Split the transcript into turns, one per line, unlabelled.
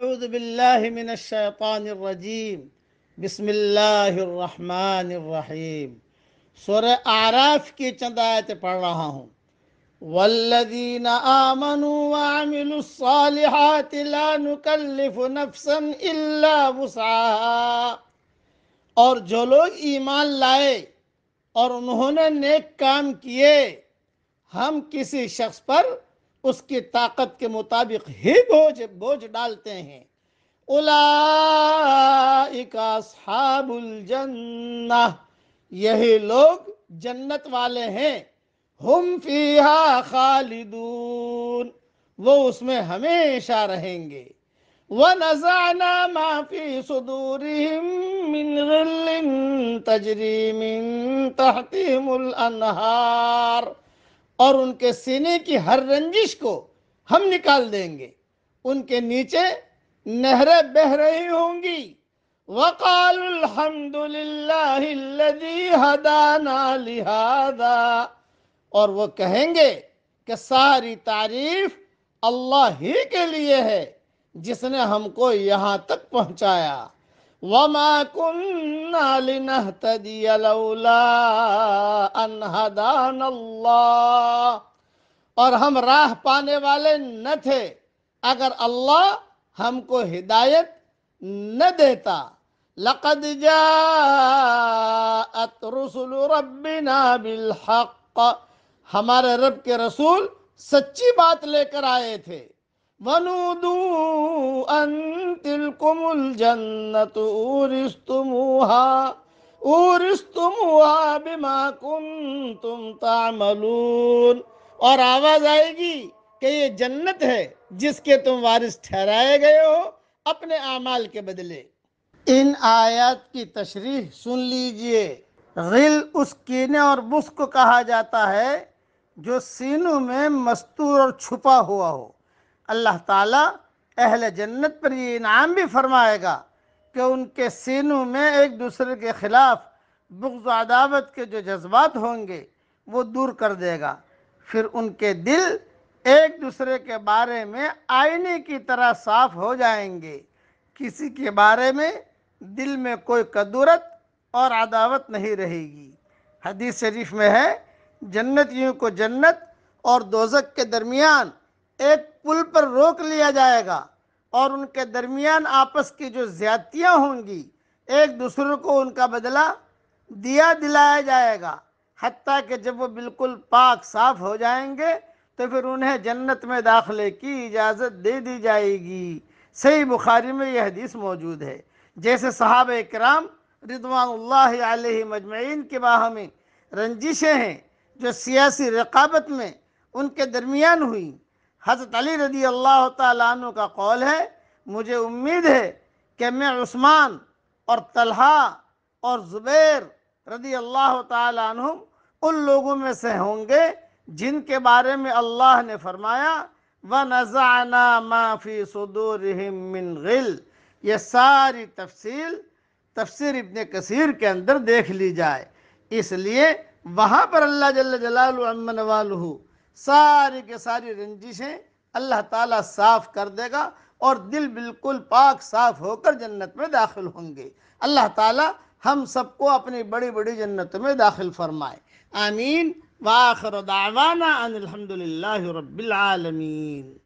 बिल्लाशैपानरजीम बसमीम सुर आराफ की चंद आयत पढ़ रहा हूँ वल्लदीन आमनु वामिलुस्सालिहात ला नुकल्लिफु नफ्सन इल्ला वुसहा और जो लोग ईमान लाए और उन्होंने नेक काम किए हम किसी शख्स पर उसकी ताकत के मुताबिक ही बोझ बोझ डालते हैं। उलाइका अस्हाबुल जन्नह, यही लोग जन्नत वाले हैं। हम फीहा खालिदून, वो उसमें हमेशा रहेंगे। वनज़अना मा फ़ी सुदूरिहिम तजरी मिन तहतिहिमुल अनहार। और उनके सीने की हर रंजिश को हम निकाल देंगे। उनके नीचे नहरें बह रही होंगी। हदाना लिहादा और वो कहेंगे कि सारी तारीफ़ अल्लाह ही के लिए है, जिसने हमको यहाँ तक पहुँचाया। वमा कुन्ना लिनहतदिय लौला अन हदाना अल्लाह और हम राह पाने वाले न थे। अगर अल्लाह हमको हिदायत न देता, लक़द जाअत रुसुल रब्बिना बिल हक़। हमारे रब के रसूल सच्ची बात लेकर आए थे। वनूदू अन तिलकुमुल जन्नतु उरिस्तुमुहा उरिस्तुमुहा बिमा कुंतुम तामलून और आवाज़ आएगी कि ये जन्नत है जिसके तुम वारिस ठहराए गए हो अपने अमाल के बदले। इन आयत की तशरीह सुन लीजिए। गिल उस कीने और बुस को कहा जाता है जो सीनों में मस्तूर और छुपा हुआ हो। अल्लाह ताला अहल जन्नत पर ये इनाम भी फरमाएगा कि उनके सीनों में एक दूसरे के खिलाफ बुग्ज अदावत के जो जज्बात होंगे, वो दूर कर देगा। फिर उनके दिल एक दूसरे के बारे में आईने की तरह साफ़ हो जाएँगे। किसी के बारे में दिल में कोई कदूरत और अदावत नहीं रहेगी। हदीस शरीफ में है, जन्नतियों को जन्नत और दोजक के दरमियान एक पुल पर रोक लिया जाएगा और उनके दरमियान आपस की जो ज्यादतियाँ होंगी, एक दूसरे को उनका बदला दिया दिलाया जाएगा। हती कि जब वो बिल्कुल पाक साफ़ हो जाएँगे तो फिर उन्हें जन्नत में दाखिले की इजाज़त दे दी जाएगी। सही बुखारी में यह हदीस मौजूद है। जैसे साहब कराम रिदवान मजमैन के बाहमी रंजिशें हैं, जो सियासी रकाबत में उनके दरमियान हुई। हज़रत अली रदी अल्लाह तु का कौल है, मुझे उम्मीद है कि मैं उस्मान और तलहा और ज़ुबैर रदी अल्लाह तुम उन लोगों में से होंगे जिनके बारे में अल्लाह ने फरमाया, व नज़ाना माफ़ी सदूरमिन गिल. ये सारी तफसील तफसर इब्ने कसीर के अंदर देख ली जाए। इसलिए वहाँ पर अल्लाह जल्ल जलाल वालू सारी के सारी रंजिशें अल्लाह ताला साफ़ कर देगा और दिल बिल्कुल पाक साफ़ होकर जन्नत में दाखिल होंगे। अल्लाह ताला हम सबको अपनी बड़ी बड़ी जन्नत में दाखिल फरमाए। आमीन। वाखर दावाना अनिलहमदिल्ला रब्बिल आलमीन।